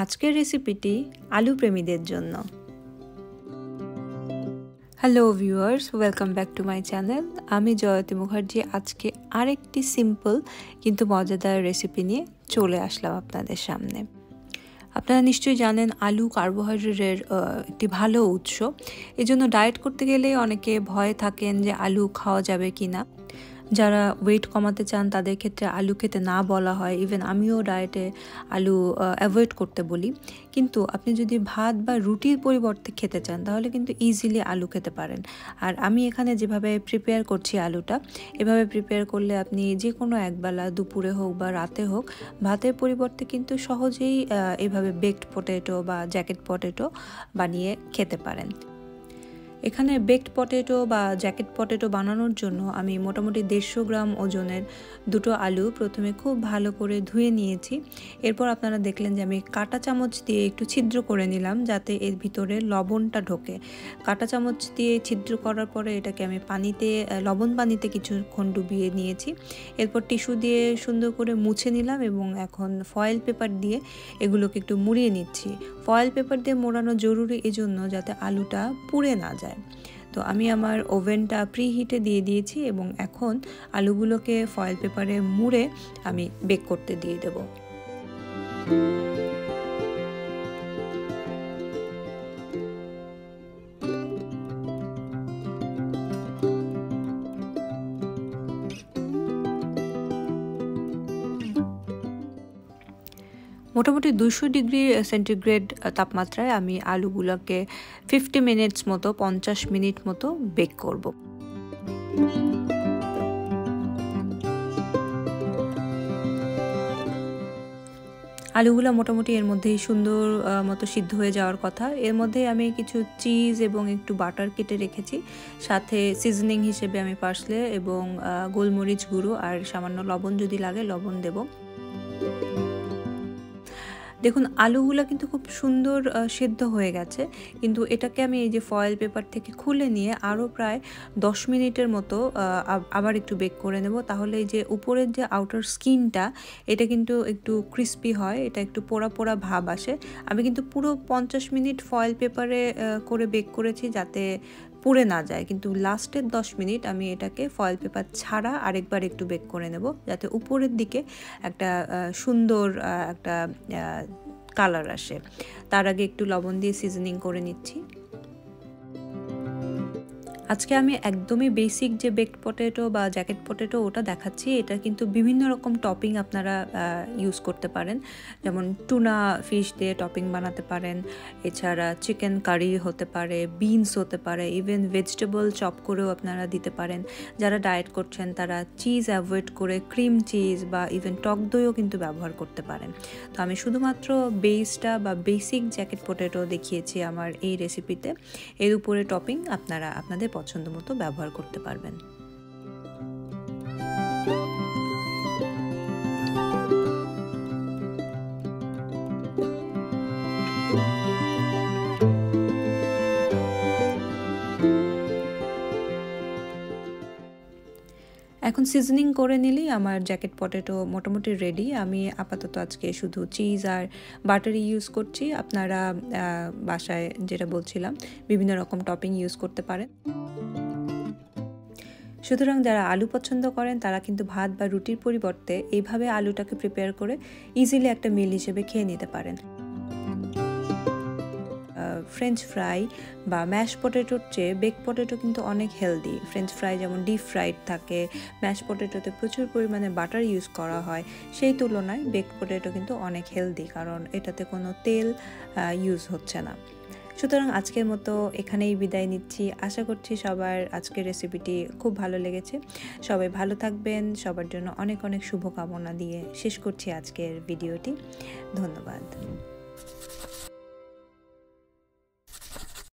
আজকের রেসিপিটি আলু প্রেমীদের জন্য। Hello viewers welcome back to my channel আমি জয়তী মুখার্জি, আজকে আরেকটি সিম্পল কিন্তু মজাদার রেসিপি নিয়ে চলে আসলাম আপনাদের সামনে। আপনারা নিশ্চয়ই জানেন, আলু কার্বোহাইড্রেটের একটি ভালো উৎস। এজন্য ডায়েট করতে গেলে অনেকে ভয়ে থাকেন যে আলু খাওয়া যাবে কি না যারা ওয়েট কমাতে চান, তাদের ক্ষেত্রে আলু খেতে না বলা হয়। ইভেন আমিও ডায়েটে আলু অ্যাভয়েড করতে বলি। কিন্তু আপনি যদি ভাত বা রুটির পরিবর্তে খেতে চান, তাহলে কিন্তু ইজিলি আলু খেতে পারেন। আর আমি এখানে যেভাবে প্রিপেয়ার করছি আলুটা, এভাবে প্রিপেয়ার করলে আপনি যে কোনো একবেলা, দুপুরে হোক বা রাতে হোক, ভাতের পরিবর্তে কিন্তু সহজেই এভাবে বেকড পটেটো বা জ্যাকেট পটেটো বানিয়ে খেতে পারেন। এখানে বেকড পটেটো বা জ্যাকেট পটেটো বানানোর জন্য আমি মোটামুটি দেড়শো গ্রাম ওজনের দুটো আলু প্রথমে খুব ভালো করে ধুয়ে নিয়েছি। এরপর আপনারা দেখলেন যে আমি কাটা চামচ দিয়ে একটু ছিদ্র করে নিলাম যাতে এর ভিতরে লবণটা ঢোকে। কাটা চামচ দিয়ে ছিদ্র করার পরে এটাকে আমি পানিতে, লবণ পানিতে কিছুক্ষণ ডুবিয়ে নিয়েছি। এরপর টিস্যু দিয়ে সুন্দর করে মুছে নিলাম এবং এখন ফয়েল পেপার দিয়ে এগুলোকে একটু মুড়িয়ে নিচ্ছি। ফয়েল পেপার দিয়ে মোড়ানো জরুরি এই জন্য যাতে আলুটা পুড়ে না যায়। তো আমি আমার ওভেনটা প্রি হিটে দিয়ে দিয়েছি এবং এখন আলুগুলোকে ফয়েল পেপারে মুড়ে আমি বেক করতে দিয়ে দেবো। মোটামুটি দুশো ডিগ্রি সেন্টিগ্রেড তাপমাত্রায় আমি আলুগুলোকে ফিফটি মিনিটস মতো, পঞ্চাশ মিনিট মতো বেক করব। আলুগুলো মোটামুটি এর মধ্যেই সুন্দর মতো সিদ্ধ হয়ে যাওয়ার কথা। এর মধ্যে আমি কিছু চিজ এবং একটু বাটার কেটে রেখেছি। সাথে সিজনিং হিসেবে আমি পার্সলে এবং গোলমরিচ গুঁড়ো আর সামান্য লবণ যদি লাগে লবণ দেবো। দেখুন, আলুগুলো কিন্তু খুব সুন্দর সেদ্ধ হয়ে গেছে। কিন্তু এটাকে আমি এই যে ফয়েল পেপার থেকে খুলে নিয়ে আরও প্রায় দশ মিনিটের মতো আবার একটু বেক করে নেব। তাহলে এই যে উপরের যে আউটার স্কিনটা এটা কিন্তু একটু ক্রিস্পি হয়, এটা একটু পোড়া পোড়া ভাব আসে। আমি কিন্তু পুরো পঞ্চাশ মিনিট ফয়েল পেপারে করে বেক করেছি যাতে পুড়ে না যায়। কিন্তু লাস্টের দশ মিনিট আমি এটাকে ফয়েল পেপার ছাড়া আরেকবার একটু বেক করে নেব, যাতে উপরের দিকে একটা সুন্দর একটা কালার আসে। তার আগে একটু লবণ দিয়ে সিজনিং করে নিচ্ছি। আজকে আমি একদমই বেসিক যে বেকড পটেটো বা জ্যাকেট পটেটো ওটা দেখাচ্ছি, এটা কিন্তু বিভিন্ন রকম টপিং আপনারা ইউজ করতে পারেন। যেমন টুনা ফিশ দিয়ে টপিং বানাতে পারেন, এছাড়া চিকেন কারি হতে পারে বিনস হতে পারে ইভেন ভেজিটেবল চপ করেও আপনারা দিতে পারেন। যারা ডায়েট করছেন, তারা চিজ অ্যাভয়েড করে ক্রিম চিজ বা ইভেন টক দইও কিন্তু ব্যবহার করতে পারেন। তো আমি শুধুমাত্র বেসটা বা বেসিক জ্যাকেট পটেটো দেখিয়েছি আমার এই রেসিপিতে এর উপরে টপিং আপনারা, আপনাদের পছন্দ মতো ব্যবহার করতে পারবেন। এখন সিজনিং করে নিলেই আমার জ্যাকেট পটেটো মোটামুটি রেডি আমি আপাতত আজকে শুধু চিজ আর বাটারি ইউজ করছি। আপনারা বাসায় যেটা বলছিলাম, বিভিন্ন রকম টপিং ইউজ করতে পারেন। সুতরাং যারা আলু পছন্দ করেন, তারা কিন্তু ভাত বা রুটির পরিবর্তে এইভাবে আলুটাকে প্রিপেয়ার করে ইজিলি একটা মিল হিসেবে খেয়ে নিতে পারেন। ফ্রেঞ্চ ফ্রাই বা ম্যাশ পটেটোর চেয়ে বেক পটেটো কিন্তু অনেক হেলদি ফ্রেঞ্চ ফ্রাই যেমন ডিপ ফ্রাইড থাকে ম্যাশ পটেটোতে প্রচুর পরিমাণে বাটার ইউজ করা হয়, সেই তুলনায় বেক পটেটো কিন্তু অনেক হেলদি কারণ এটাতে কোনো তেল ইউজ হচ্ছে না। সুতরাং আজকের মতো এখানেই বিদায় নিচ্ছি। আশা করছি সবার আজকের রেসিপিটি খুব ভালো লেগেছে। সবাই ভালো থাকবেন, সবার জন্য অনেক অনেক শুভকামনা দিয়ে শেষ করছি আজকের ভিডিওটি ধন্যবাদ।